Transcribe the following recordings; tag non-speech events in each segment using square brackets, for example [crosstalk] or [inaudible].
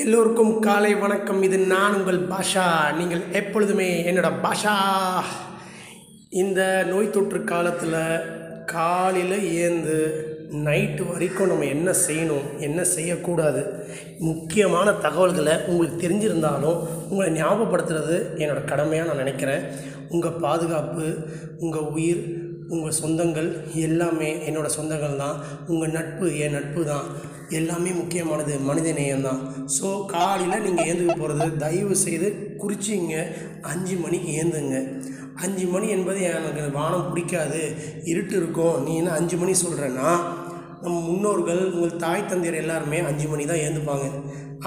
எல்லோருக்கும் காலை வணக்கம். இது நான் உங்கள் பாஷா. நீங்கள் எப்பொழுதுமே என்னோட பாஷா. இந்த நோய் தொற்று காலத்தில் காலையில் ஏந்து நைட்டு வரைக்கும் நம்ம என்ன செய்யணும் என்ன செய்யக்கூடாது முக்கியமான தகவல்களை உங்களுக்கு தெரிஞ்சிருந்தாலும் உங்களை ஞாபகப்படுத்துறது என்னோட கடமையாக நான் நினைக்கிறேன். உங்கள் பாதுகாப்பு உங்கள் உயிர் உங்கள் சொந்தங்கள் எல்லாமே என்னோடய சொந்தங்கள் தான் உங்கள் நட்பு என் நட்பு தான் எல்லாமே முக்கியமானது மனித நேயம் தான் ஸோ காலையில் நீங்கள் ஏந்துக்க போகிறது தயவு செய்து குறிச்சிங்க அஞ்சு மணிக்கு ஏந்துங்க. அஞ்சு மணி என்பது எனக்கு வானம் பிடிக்காது. இருட்டு இருக்கும். நீ என்ன அஞ்சு மணி சொல்கிறேன்னா நம் முன்னோர்கள் உங்கள் தாய் தந்தையர் எல்லாருமே அஞ்சு மணி தான் ஏந்துப்பாங்க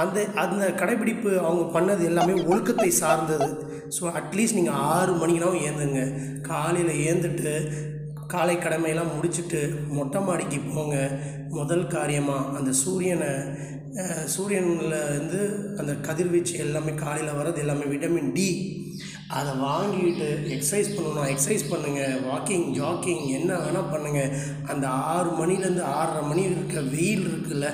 அந்த அந்த கடைப்பிடிப்பு அவங்க பண்ணது எல்லாமே ஒழுக்கத்தை சார்ந்தது. ஸோ அட்லீஸ்ட் நீங்கள் ஆறு மணிக்கெல்லாம் ஏந்துங்க காலையில் ஏந்துட்டு காலை கடமையெல்லாம் முடிச்சுட்டு மொட்டை மாடிக்கு போங்க. முதல் காரியமாக அந்த சூரியனை சூரியனில் இருந்து அந்த கதிர்வீச்சு எல்லாமே காலையில் வர்றது எல்லாமே விட்டமின் டி அதை வாங்கிட்டு எக்ஸசைஸ் பண்ணணும் எக்ஸசைஸ் பண்ணுங்கள் வாக்கிங் ஜாக்கிங் என்ன வேணால் பண்ணுங்கள் அந்த ஆறு மணிலேருந்து ஆறரை மணி இருக்க வெயில் இருக்குல்ல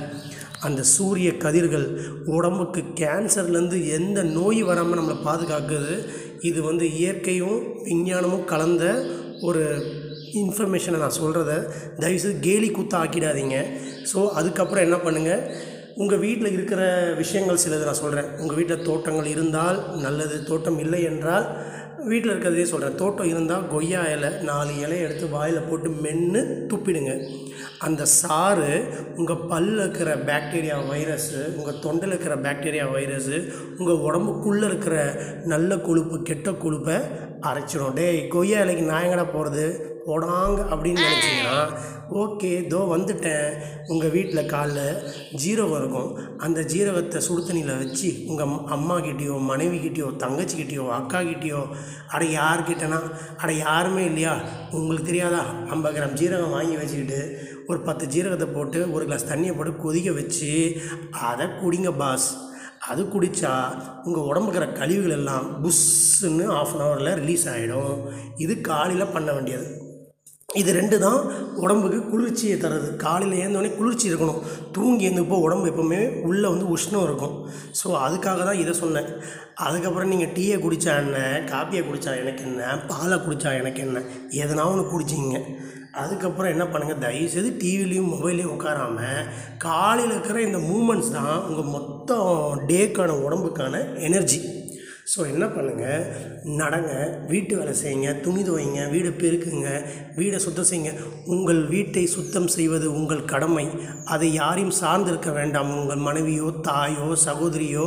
அந்த சூரிய கதிர்கள் உடம்புக்கு கேன்சர்லேருந்து எந்த நோய் வராமல் நம்மளை பாதுகாக்குது இது வந்து இயற்கையும் விஞ்ஞானமும் கலந்த ஒரு இன்ஃபர்மேஷனை நான் சொல்கிறத தயவுசெய்து கேலி குத்தா ஆக்கிடாதீங்க. ஸோ அதுக்கப்புறம் என்ன பண்ணுங்கள் உங்கள் வீட்டில் இருக்கிற விஷயங்கள் சிலது நான் சொல்கிறேன் உங்கள் வீட்டில் தோட்டங்கள் இருந்தால் நல்லது. தோட்டம் இல்லை என்றால் வீட்டில் இருக்கிறதே சொல்கிறேன் தோட்டம் இருந்தால் கொய்யா இலை நாலு இலையை எடுத்து வாயில் போட்டு மென்று துப்பிடுங்க. அந்த சாறு உங்கள் பல்லில் இருக்கிற பாக்டீரியா வைரஸு உங்கள் தொண்டையில் இருக்கிற பாக்டீரியா வைரஸு உங்கள் உடம்புக்குள்ளே இருக்கிற நல்ல கொழுப்பு கெட்ட கொழுப்பை அரைச்சிடும் டேய் கொய்யா இலைக்கு நான் எங்கடா போகிறது போடாங்க அப்படின்னு நினச்சிங்கன்னா ஓகே தோ வந்துட்டேன். உங்கள் வீட்டில் காலைல ஜீரகம் இருக்கும். அந்த ஜீரகத்தை சுடுதண்ணியில் வச்சு உங்கள் அம்மா கிட்டேயோ மனைவி கிட்டேயோ அக்கா கிட்டேயோ அட யார்கிட்டனா? அட யாருமே இல்லையா? உங்களுக்கு தெரியாதா? ஐம்பது கிராம் ஜீரகம் வாங்கி வச்சுக்கிட்டு ஒரு பத்து ஜீரகத்தை போட்டு ஒரு கிளாஸ் தண்ணியை போட்டு கொதிக்க வச்சு அதை குடிங்க பாஸ் அது குடித்தா உங்கள் உடம்புக்கிற கழிவுகள் எல்லாம் புஷ்ஷுன்னு ஆஃப் அன் ஹவரில் ரிலீஸ் ஆகிடும் இது காலையில் பண்ண வேண்டியது. இது ரெண்டு தான் உடம்புக்கு குளிர்ச்சியை தருது. காலையில் ஏந்தோடனே குளிர்ச்சி இருக்கணும். தூங்கி எழுந்தப்போ உடம்பு எப்போவுமே உள்ளே வந்து உஷ்ணம் இருக்கும். ஸோ அதுக்காக தான் இதை சொன்னேன். அதுக்கப்புறம் நீங்கள் டீயை குடித்தா என்ன? காப்பியை குடித்தா எனக்கு என்ன? பாலை குடித்தா எனக்கு என்ன? எதனா ஒன்று குடிச்சிங்க அதுக்கப்புறம் என்ன பண்ணுங்கள் தயவுசெய்து டிவிலையும் மொபைல்லையும் உட்காராமல் காலையில் இருக்கிற இந்த மூமெண்ட்ஸ் தான் உங்கள் மொத்தம் டேக்கான உடம்புக்கான எனர்ஜி ஸோ என்ன பண்ணுங்கள் நடங்க வீட்டு வேலை செய்யுங்க துணி துவைங்க வீடு பெருக்குங்க வீடை சுத்தம் செய்யுங்க. உங்கள் வீட்டை சுத்தம் செய்வது உங்கள் கடமை. அதை யாரையும் சார்ந்திருக்க வேண்டாம். உங்கள் மனைவியோ தாயோ சகோதரியோ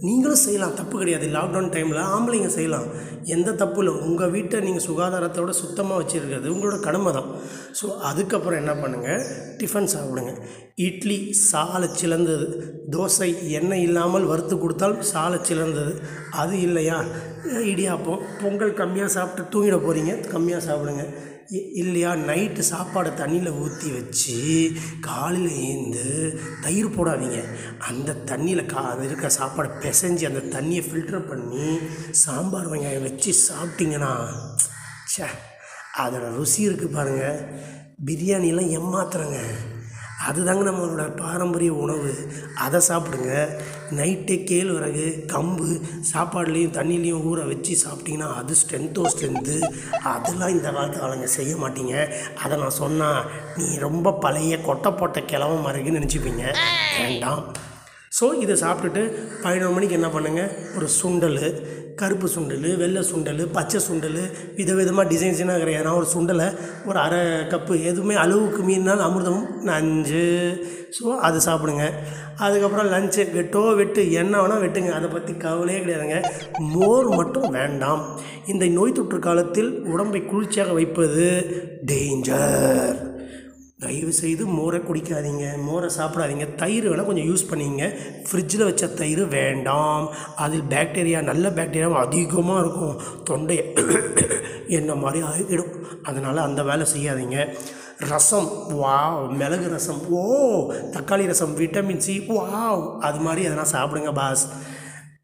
நீங்களும் செய்யலாம். தப்பு கிடையாது. லாக்டவுன் டைமில் ஆம்பளைங்க செய்யலாம். எந்த தப்பு இல்லை. உங்கள் வீட்டை நீங்கள் சுகாதாரத்தோட சுத்தமாக வச்சுருக்கிறது உங்களோட கடமை தான். ஸோ அதுக்கப்புறம் என்ன பண்ணுங்கள் டிஃபன் சாப்பிடுங்க. இட்லி சாலை சிலந்தது. தோசை எண்ணெய் இல்லாமல் வறுத்து கொடுத்தால் சாலை சிலந்தது. அது இல்லையா? இடியாப்பம் பொங்கல் கம்மியாக சாப்பிட்டு தூங்கிட போகிறீங்க கம்மியாக சாப்பிடுங்க. இ- இல்லையா நைட்டு சாப்பாடை தண்ணியில் ஊற்றி வச்சு காலையில் ஏந்து தயிர் போடாதீங்க. அந்த தண்ணியில் கா அது இருக்க சாப்பாடை பிசைஞ்சு அந்த தண்ணியை ஃபில்டர் பண்ணி சாம்பார் வெங்காயம் வச்சு சாப்பிட்டீங்கன்னா ச்சே அதோட ருசி இருக்குது பாருங்கள் பிரியாணிலாம் ஏமாத்துறங்க. அதுதாங்க நம்மளோட பாரம்பரிய உணவு. அதை சாப்பிடுங்க. நைட்டே கேழ்வரகு கம்பு சாப்பாடுலேயும் தண்ணிலையும் ஊற வச்சு சாப்பிட்டிங்கன்னா அது ஸ்ட்ரென்த்தோ ஸ்ட்ரென்த்து அதெல்லாம் இந்த காலத்து ஆளுங்க செய்ய மாட்டீங்க. அதை நான் சொன்னால் நீ ரொம்ப பழைய கொட்டை போட்ட கிழவ மாதிரின்னு நினச்சிப்பீங்க. வேண்டாம். ஸோ இதை சாப்பிட்டுட்டு பதினொரு மணிக்கு என்ன பண்ணுங்கள் ஒரு சுண்டல் கருப்பு சுண்டல் வெள்ளை சுண்டல் பச்சை சுண்டல் விதவிதமாக டிசைன்ஸாக கிடையாது நான் ஒரு சுண்டலை ஒரு அரை கப்பு எதுவுமே அளவுக்கு மீறினால் அமிர்தமும் நஞ்சு. ஸோ அது சாப்பிடுங்க. அதுக்கப்புறம் லஞ்சு வெட்டோ வெட்டு என்ன வேணால் வெட்டுங்க. அதை பற்றி கவலையே கிடையாதுங்க. மோர் மட்டும் வேண்டாம். இந்த நோய் தொற்று காலத்தில் உடம்பை குளிர்ச்சியாக வைப்பது டேஞ்சர் தயவு செய்து மோரை குடிக்காதீங்க மோரை சாப்பிடாதீங்க. தயிர் வேணால் கொஞ்சம் யூஸ் பண்ணிங்க. ஃப்ரிட்ஜில் வச்ச தயிர் வேண்டாம். அதில் பேக்டீரியா நல்ல பாக்டீரியா அதிகமாக இருக்கும். தொண்டையை [coughs] என்ன மாதிரி ஆகிடும் அதனால் அந்த வேலை செய்யாதீங்க. ரசம் வாவ் மிளகு ரசம் ஓ தக்காளி ரசம் விட்டமின் சி வா அது மாதிரி எதனா சாப்பிடுங்க பாஸ்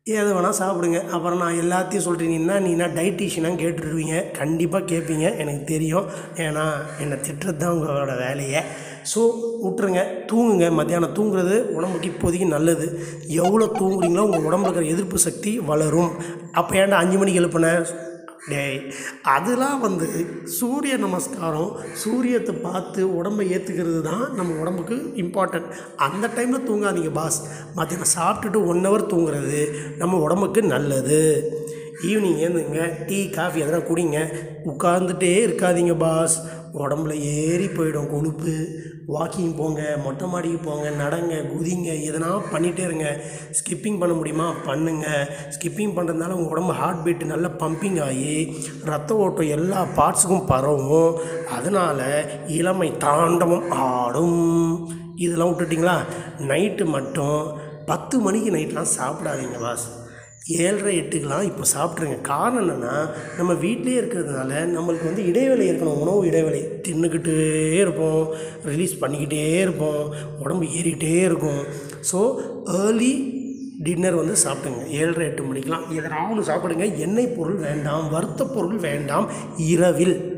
எது வேணால் சாப்பிடுங்க. அப்புறம் நான் எல்லாத்தையும் சொல்கிறீங்கன்னா நீனா டயட்டிஷியனாக கேட்டுருவீங்க கண்டிப்பாக கேட்பீங்க எனக்கு தெரியும். ஏன்னா என்னை திட்டுறது தான் உங்களோட வேலையை. ஸோ விட்டுருங்க தூங்குங்க. மத்தியானம் தூங்குறது உடம்புக்கு இப்போதைக்கு நல்லது. எவ்வளோ தூங்குறீங்களோ உங்கள் உடம்புல இருக்கிற எதிர்ப்பு சக்தி வளரும். அப்போ ஏன்டா அஞ்சு மணிக்கு எழுப்புனேன் டேய் அதெல்லாம் வந்து சூரிய நமஸ்காரம் சூரியத்தை பார்த்து உடம்பை ஏற்றுக்கிறது தான் நம்ம உடம்புக்கு இம்பார்ட்டன்ட் அந்த டைமில் தூங்காதீங்க பாஸ் மத்தியானம் சாப்பிட்டுட்டு ஒன் ஹவர் தூங்குறது நம்ம உடம்புக்கு நல்லது. ஈவினிங் ஏந்துங்க டீ காஃபி அதெல்லாம் குடிங்க. உட்காந்துட்டே இருக்காதீங்க பாஸ் உடம்புல ஏறி போயிடும். கொழுப்பு வாக்கிங் போங்க மொட்டை மாடிக்கு போங்க நடங்க குதிங்க எதனா பண்ணிகிட்டே இருங்க. ஸ்கிப்பிங் பண்ண முடியுமா? பண்ணுங்க. ஸ்கிப்பிங் பண்ணுறதுனால உங்கள் உடம்பு ஹார்ட் பீட்டு நல்லா பம்பிங் ஆகி ரத்த ஓட்டம் எல்லா பார்ட்ஸுக்கும் பரவும். அதனால் இளமை தாண்டவம் ஆடும். இதெல்லாம் விட்டுட்டிங்களா? நைட்டு மட்டும் பத்து மணிக்கு நைட்லாம் சாப்பிடாதீங்க பாஸ் ஏழரை எட்டுக்கெலாம் இப்போ சாப்பிட்ருங்க காரணம் என்னென்னா நம்ம வீட்டிலே இருக்கிறதுனால நம்மளுக்கு வந்து இடைவேளை இருக்கணும். உணவு இடைவேளை தின்னுக்கிட்டே இருப்போம். ரிலீஸ் பண்ணிக்கிட்டே இருப்போம். உடம்பு ஏறிக்கிட்டே இருக்கும். ஸோ ஏர்லி டின்னர் வந்து சாப்பிடுங்க ஏழரை எட்டு மணிக்கெலாம் எதனா ஒன்று சாப்பிடுங்க. எண்ணெய் பொருள் வேண்டாம் வறுத்த பொருள் வேண்டாம். இரவில்.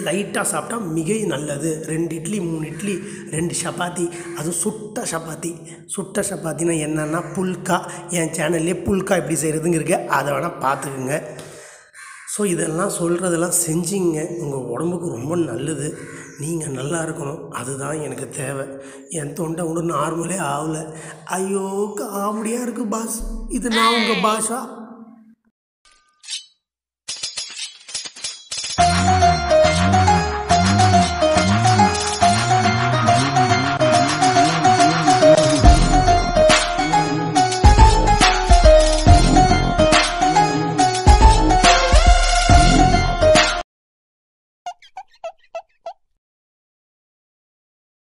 லைட்டாக சாப்பிட்டா மிக நல்லது. ரெண்டு இட்லி மூணு இட்லி ரெண்டு சப்பாத்தி. அதுவும் சுட்ட சப்பாத்தி. சுட்ட சப்பாத்தினா என்னென்னா புல்கா. என் சேனல்லே புல்கா எப்படி செய்கிறதுங்க இருக்கு அதை வேணால் பார்த்துக்குங்க. ஸோ இதெல்லாம் சொல்கிறதெல்லாம் செஞ்சிங்க. உங்கள் உடம்புக்கு ரொம்ப நல்லது. நீங்கள் நல்லா இருக்கணும். அதுதான் எனக்கு தேவை. என் தொண்டை ஒன்றும் நார்மலே ஆகலை ஐயோ காமெடியாக இருக்குது பாஸ். இது நான் உங்கள் பாஷா.